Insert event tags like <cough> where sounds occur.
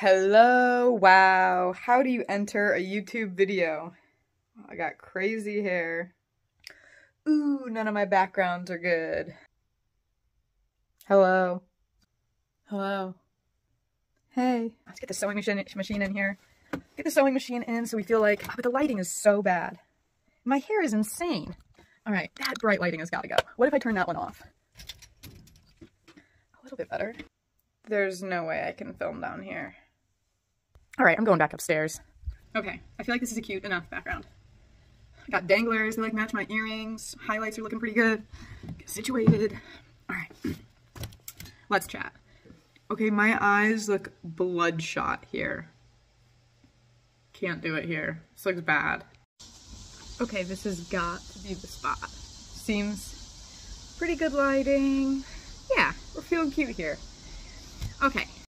Hello, wow. How do you enter a YouTube video? I got crazy hair. Ooh, none of my backgrounds are good. Hello. Hello. Hey. Let's get the sewing machine machine in here. Get the sewing machine in so we feel like, oh, but the lighting is so bad. My hair is insane. All right, that bright lighting has got to go. What if I turn that one off? A little bit better. There's no way I can film down here. All right, I'm going back upstairs. Okay, I feel like this is a cute enough background. I got danglers, they like match my earrings. Highlights are looking pretty good. Get situated. All right, <clears throat> let's chat. Okay, my eyes look bloodshot here. Can't do it here. This looks bad. Okay, this has got to be the spot. Seems pretty good lighting. Yeah, we're feeling cute here. Okay,